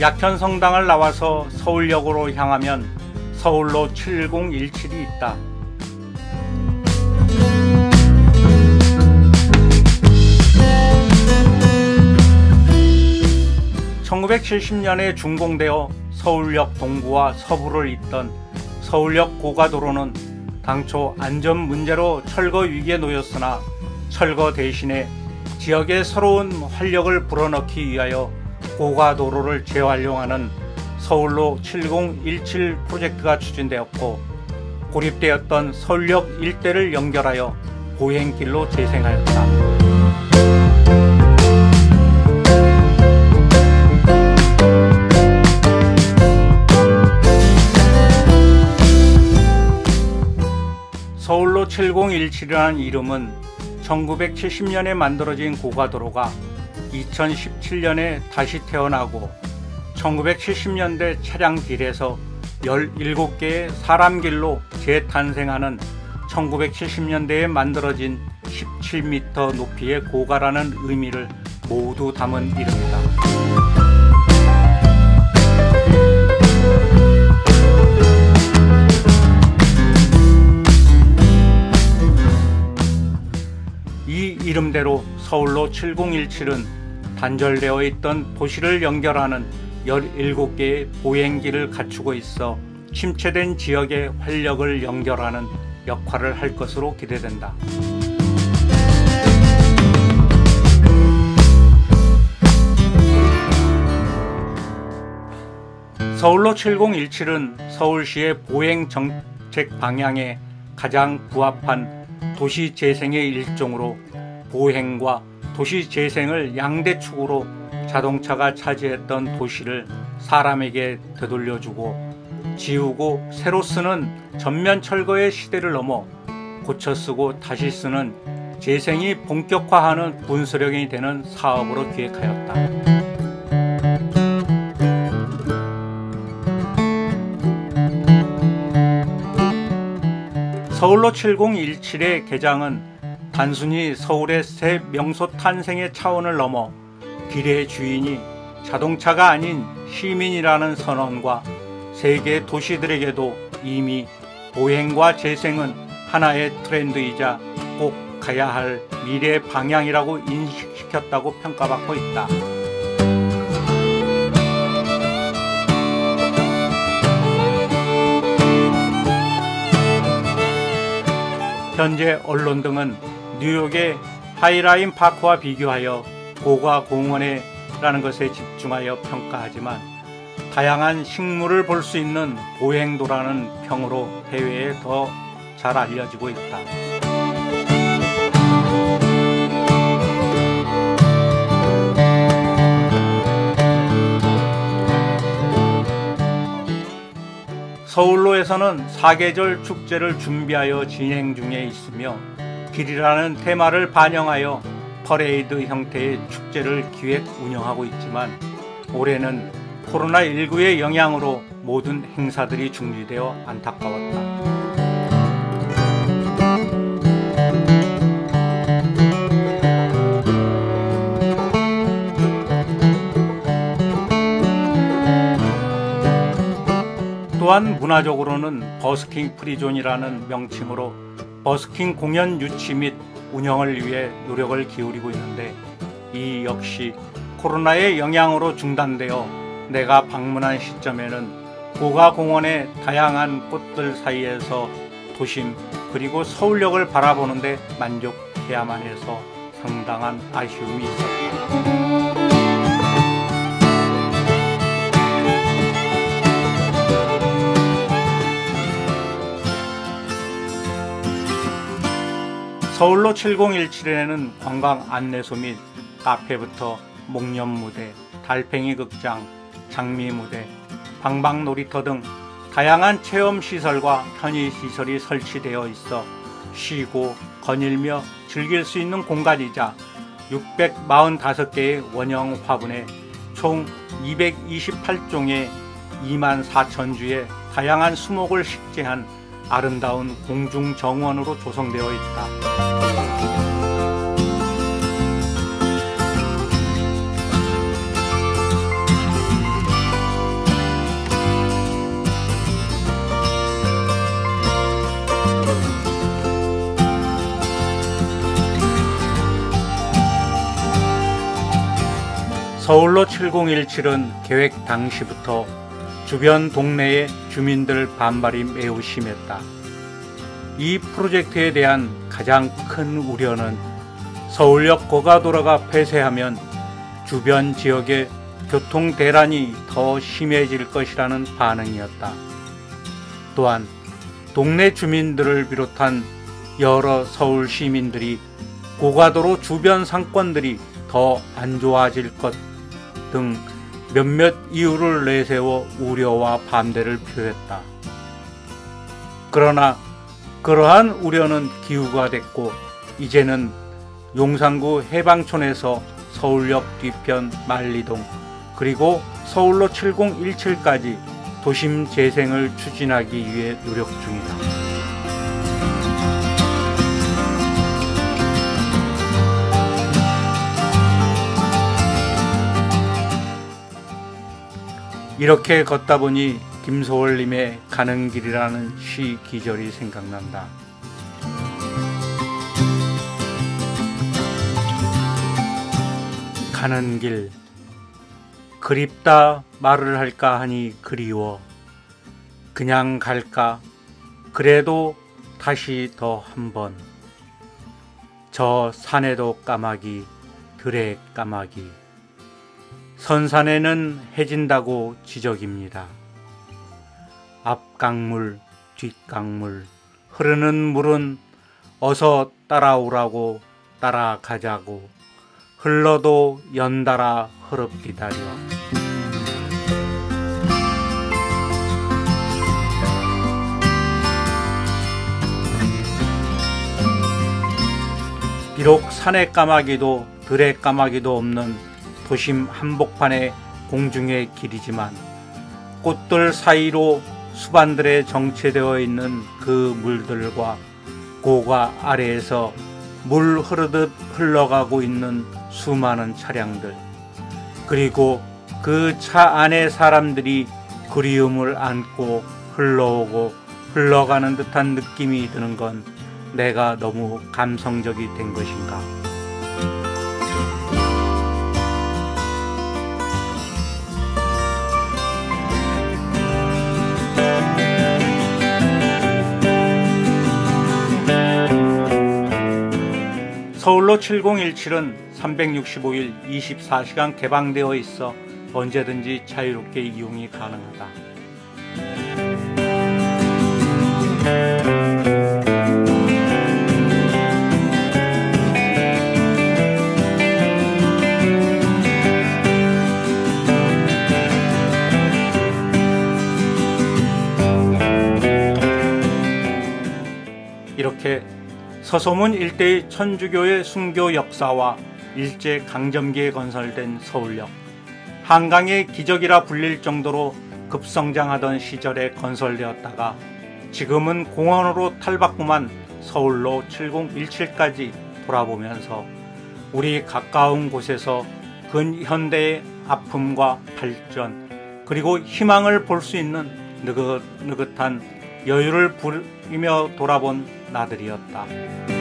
약현성당을 나와서 서울역으로 향하면 서울로 7017이 있다. 1970년에 준공되어 서울역 동부와 서부를 잇던 서울역 고가도로는 당초 안전 문제로 철거 위기에 놓였으나 철거 대신에 지역의 새로운 활력을 불어넣기 위하여 고가도로를 재활용하는 서울로 7017 프로젝트가 추진되었고 고립되었던 서울역 일대를 연결하여 보행길로 재생하였다. 서울로 7017이라는 이름은 1970년에 만들어진 고가도로가 2017년에 다시 태어나고 1970년대 차량 길에서 17개의 사람 길로 재탄생하는 1970년대에 만들어진 17m 높이의 고가라는 의미를 모두 담은 이름이다. 이 이름대로 서울로 7017은 단절되어 있던 도시를 연결하는 17개의 보행기를 갖추고 있어 침체된 지역의 활력을 연결하는 역할을 할 것으로 기대된다. 서울로 7017은 서울시의 보행 정책 방향에 가장 부합한 도시 재생의 일종으로 보행과 도시 재생을 양대 축으로 자동차가 차지했던 도시를 사람에게 되돌려주고 지우고 새로 쓰는 전면 철거의 시대를 넘어 고쳐 쓰고 다시 쓰는 재생이 본격화하는 분수령이 되는 사업으로 기획하였다. 서울로 7017의 개장은 단순히 서울의 새 명소 탄생의 차원을 넘어 길의 주인이 자동차가 아닌 시민이라는 선언과 세계 도시들에게도 이미 보행과 재생은 하나의 트렌드이자 꼭 가야 할 미래 방향이라고 인식시켰다고 평가받고 있다. 현재 언론 등은 뉴욕의 하이라인 파크와 비교하여 고가 공원에라는 것에 집중하여 평가하지만 다양한 식물을 볼 수 있는 보행도라는 평으로 해외에 더 잘 알려지고 있다. 서울로에서는 사계절 축제를 준비하여 진행 중에 있으며 길이라는 테마를 반영하여 퍼레이드 형태의 축제를 기획 운영하고 있지만 올해는 코로나19의 영향으로 모든 행사들이 중지되어 안타까웠다. 또한 문화적으로는 버스킹 프리존이라는 명칭으로 버스킹 공연 유치 및 운영을 위해 노력을 기울이고 있는데 이 역시 코로나의 영향으로 중단되어 내가 방문한 시점에는 고가공원의 다양한 꽃들 사이에서 도심 그리고 서울역을 바라보는데 만족해야만 해서 상당한 아쉬움이 있었다. 서울로 7017에는 관광 안내소 및 카페부터 목련 무대, 달팽이 극장, 장미 무대, 방방 놀이터 등 다양한 체험 시설과 편의 시설이 설치되어 있어 쉬고 거닐며 즐길 수 있는 공간이자 645개의 원형 화분에 총 228종의 2만 4천 주의 다양한 수목을 식재한 아름다운 공중 정원으로 조성되어 있다. 서울로 7017은 계획 당시부터 주변 동네에 주민들 반발이 매우 심했다. 이 프로젝트에 대한 가장 큰 우려는 서울역 고가도로가 폐쇄하면 주변 지역의 교통 대란이 더 심해질 것이라는 반응이었다. 또한 동네 주민들을 비롯한 여러 서울 시민들이 고가도로 주변 상권들이 더 안 좋아질 것 등 몇몇 이유를 내세워 우려와 반대를 표했다. 그러나 그러한 우려는 기후가 됐고 이제는 용산구 해방촌에서 서울역 뒤편 만리동 그리고 서울로 7017까지 도심 재생을 추진하기 위해 노력 중이다. 이렇게 걷다 보니 김소월님의 가는 길이라는 시 기절이 생각난다. 가는 길. 그립다 말을 할까 하니 그리워. 그냥 갈까? 그래도 다시 더 한번. 저 산에도 까마귀 들에 까마귀 선산에는 해진다고 지적입니다. 앞강물 뒷강물 흐르는 물은 어서 따라오라고 따라가자고 흘러도 연달아 흐릅 기다려 비록 산의 까마귀도 들의 까마귀도 없는 도심 한복판의 공중의 길이지만 꽃들 사이로 수반들에 정체되어 있는 그 물들과 고가 아래에서 물 흐르듯 흘러가고 있는 수많은 차량들 그리고 그 차 안의 사람들이 그리움을 안고 흘러오고 흘러가는 듯한 느낌이 드는 건 내가 너무 감성적이 된 것인가. 서울로 7017은 365일 24시간 개방되어 있어 언제든지 자유롭게 이용이 가능하다. 이렇게 서소문 일대의 천주교의 순교 역사와 일제 강점기에 건설된 서울역, 한강의 기적이라 불릴 정도로 급성장하던 시절에 건설되었다가 지금은 공원으로 탈바꿈한 서울로 7017까지 돌아보면서 우리 가까운 곳에서 근현대의 아픔과 발전 그리고 희망을 볼 수 있는 느긋 느긋한 여유를 부리며 돌아본 나들이었다.